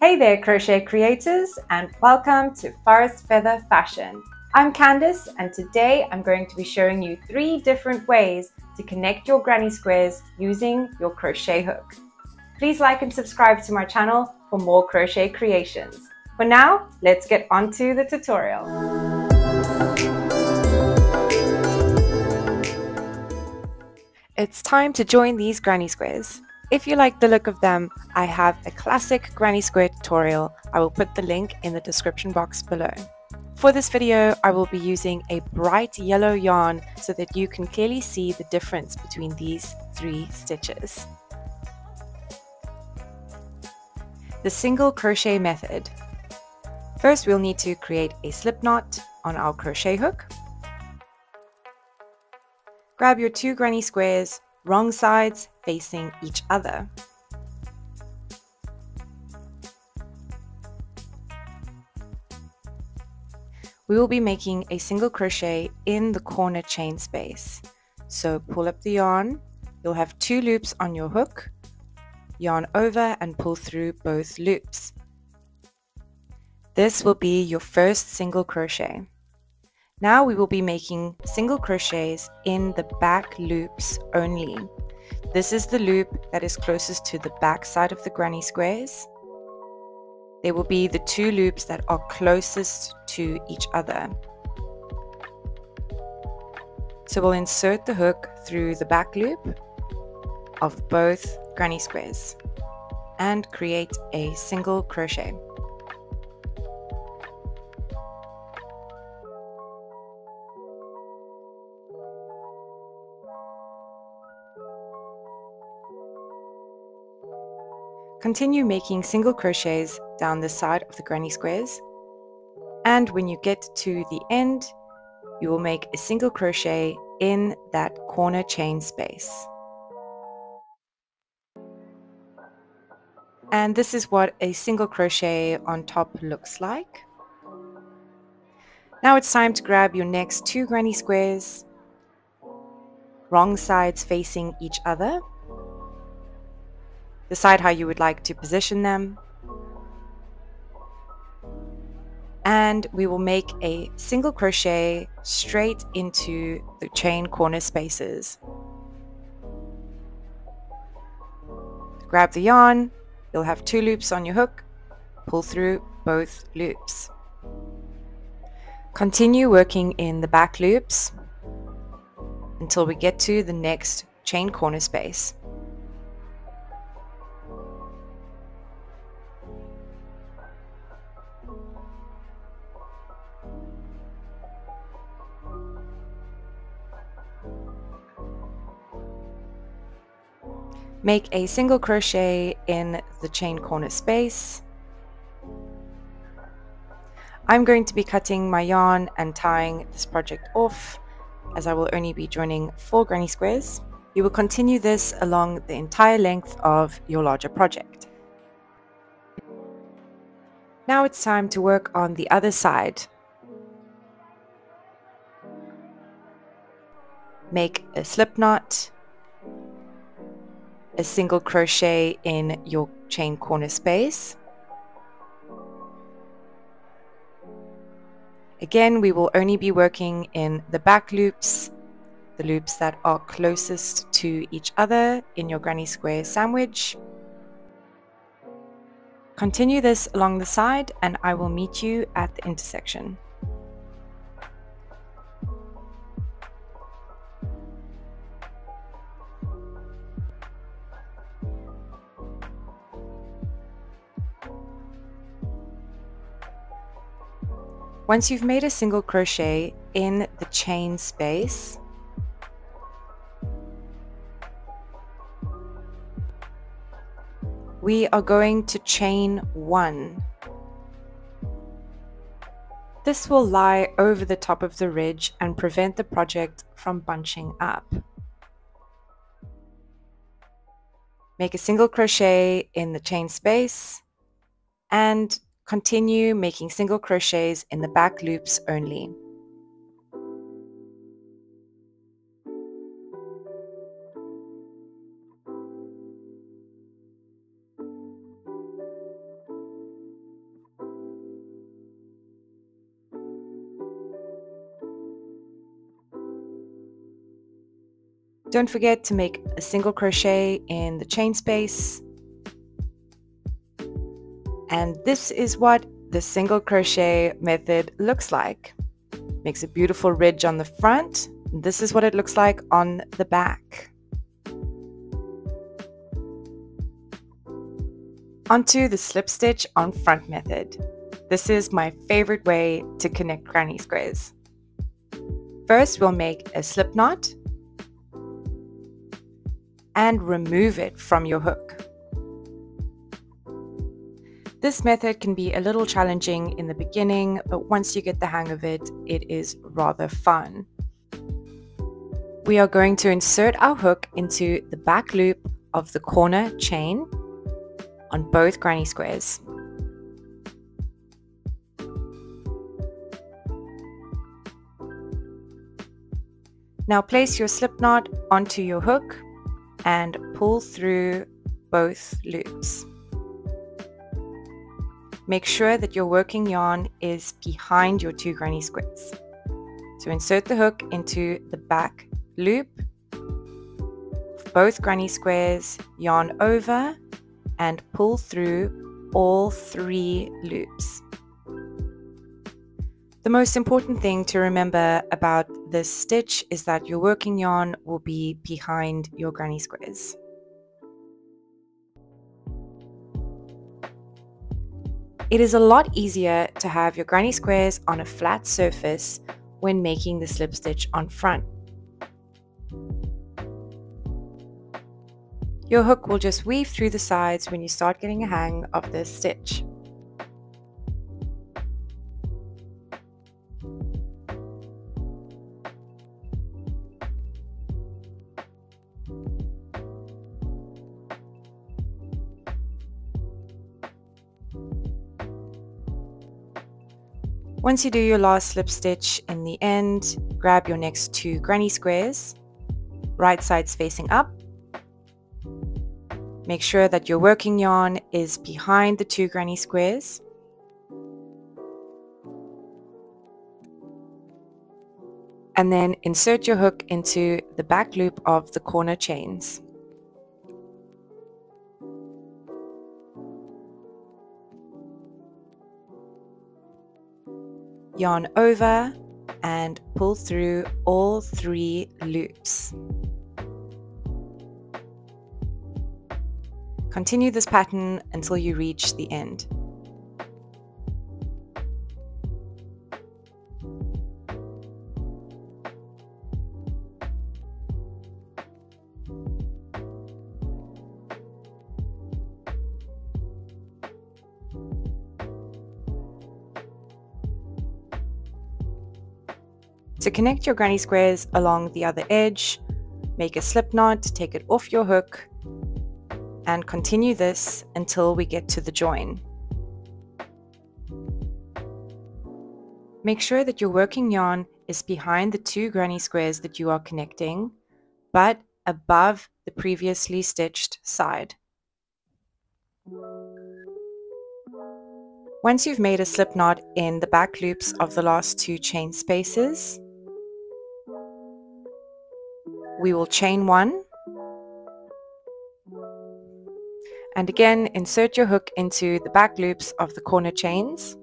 Hey there, crochet creators, and welcome to Forest Feather Fashion. I'm Candice, and today I'm going to be showing you three different ways to connect your granny squares using your crochet hook. Please like and subscribe to my channel for more crochet creations. For now, let's get on to the tutorial. It's time to join these granny squares. If you like the look of them, I have a classic granny square tutorial. I will put the link in the description box below. For this video, I will be using a bright yellow yarn so that you can clearly see the difference between these three stitches. The single crochet method. First, we'll need to create a slip knot on our crochet hook. Grab your two granny squares, wrong sides facing each other. We will be making a single crochet in the corner chain space. So pull up the yarn, you'll have two loops on your hook, yarn over and pull through both loops. This will be your first single crochet. Now we will be making single crochets in the back loops only. This is the loop that is closest to the back side of the granny squares. They will be the two loops that are closest to each other. So we'll insert the hook through the back loop of both granny squares and create a single crochet. Continue making single crochets down the side of the granny squares. And when you get to the end, you will make a single crochet in that corner chain space. And this is what a single crochet on top looks like. Now it's time to grab your next two granny squares, wrong sides facing each other. Decide how you would like to position them. And we will make a single crochet straight into the chain corner spaces. Grab the yarn, you'll have two loops on your hook, pull through both loops. Continue working in the back loops until we get to the next chain corner space. Make a single crochet in the chain corner space. I'm going to be cutting my yarn and tying this project off as I will only be joining four granny squares. You will continue this along the entire length of your larger project. Now it's time to work on the other side. Make a slip knot a single crochet in your chain corner space. Again, we will only be working in the back loops, the loops that are closest to each other in your granny square sandwich. Continue this along the side and I will meet you at the intersection. Once you've made a single crochet in the chain space, we are going to chain one. This will lie over the top of the ridge and prevent the project from bunching up. Make a single crochet in the chain space and Continue making single crochets in the back loops only. Don't forget to make a single crochet in the chain space and this is what the single crochet method looks like. Makes a beautiful ridge on the front. This is what it looks like on the back. Onto the slip stitch on front method. This is my favorite way to connect granny squares. First, we'll make a slip knot and remove it from your hook. This method can be a little challenging in the beginning, but once you get the hang of it, it is rather fun. We are going to insert our hook into the back loop of the corner chain on both granny squares. Now place your slip knot onto your hook and pull through both loops. Make sure that your working yarn is behind your two granny squares. So insert the hook into the back loop of both granny squares, yarn over and pull through all three loops. The most important thing to remember about this stitch is that your working yarn will be behind your granny squares. It is a lot easier to have your granny squares on a flat surface when making the slip stitch on front. Your hook will just weave through the sides when you start getting a hang of this stitch. Once you do your last slip stitch in the end, grab your next two granny squares, right sides facing up. Make sure that your working yarn is behind the two granny squares. And then insert your hook into the back loop of the corner chains. Yarn over and pull through all three loops. Continue this pattern until you reach the end. To connect your granny squares along the other edge, make a slip knot, take it off your hook, and continue this until we get to the join. Make sure that your working yarn is behind the two granny squares that you are connecting, but above the previously stitched side. Once you've made a slip knot in the back loops of the last two chain spaces, we will chain one. And again insert your hook into the back loops of the corner chains.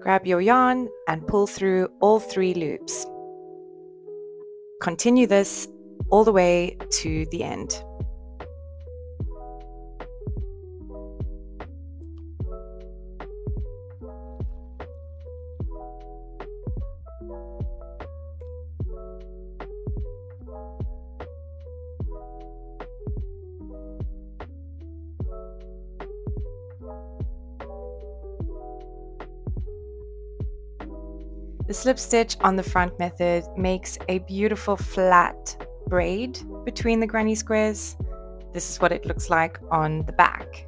Grab your yarn and pull through all three loops. Continue this all the way to the end The slip stitch on the front method makes a beautiful flat braid between the granny squares. This is what it looks like on the back.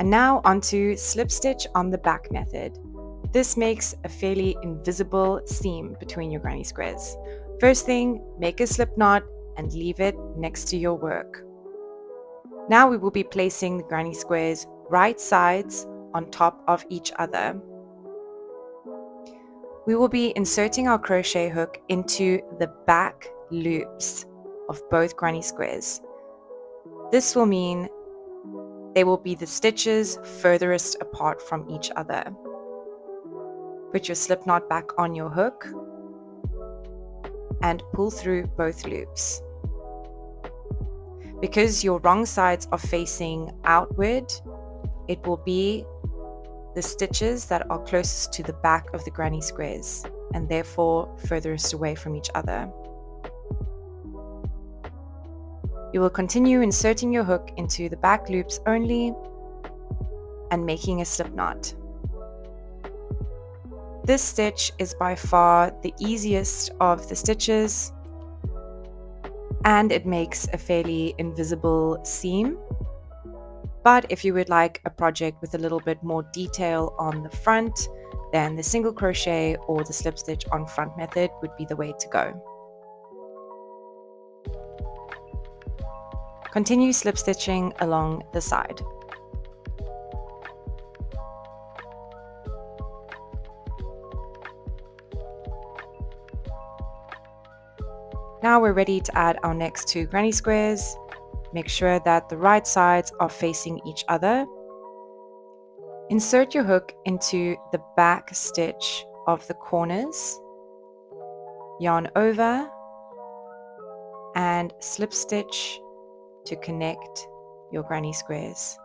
And now onto slip stitch on the back method. This makes a fairly invisible seam between your granny squares. First thing, make a slip knot and leave it next to your work. Now we will be placing the granny squares right sides on top of each other. We will be inserting our crochet hook into the back loops of both granny squares. This will mean they will be the stitches furthest apart from each other. Put your slip knot back on your hook and pull through both loops. Because your wrong sides are facing outward, it will be the stitches that are closest to the back of the granny squares and therefore furthest away from each other. You will continue inserting your hook into the back loops only and making a slip knot. This stitch is by far the easiest of the stitches and it makes a fairly invisible seam but if you would like a project with a little bit more detail on the front, then the single crochet or the slip stitch on front method would be the way to go. Continue slip stitching along the side. Now we're ready to add our next two granny squares. Make sure that the right sides are facing each other. Insert your hook into the back stitch of the corners, yarn over, and slip stitch to connect your granny squares.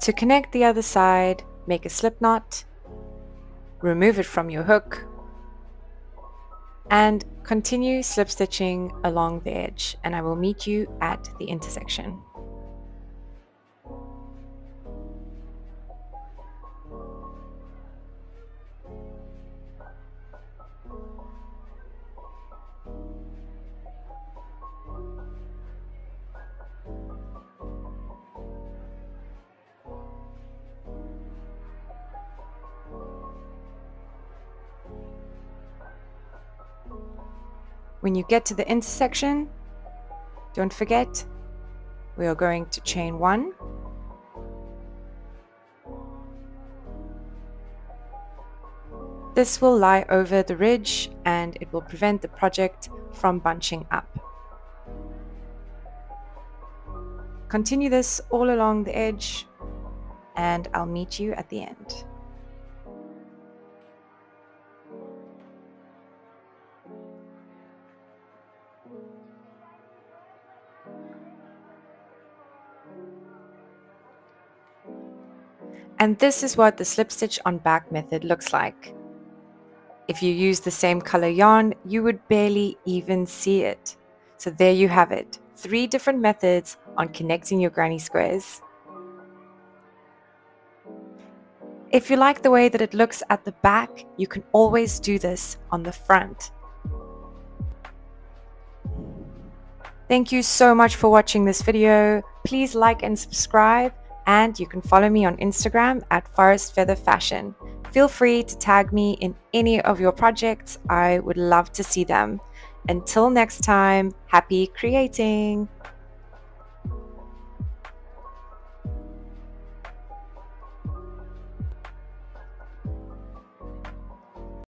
To connect the other side, make a slip knot, remove it from your hook, and continue slip stitching along the edge and I will meet you at the intersection. When you get to the intersection, don't forget, we are going to chain one, This will lie over the ridge and it will prevent the project from bunching up. Continue this all along the edge and I'll meet you at the end. And this is what the slip stitch on back method looks like. If you use the same color yarn, you would barely even see it. So there you have it, three different methods on connecting your granny squares. If you like the way that it looks at the back, you can always do this on the front. Thank you so much for watching this video. Please like and subscribe and you can follow me on Instagram at Forest Feather Fashion. Feel free to tag me in any of your projects. I would love to see them. Until next time, happy creating!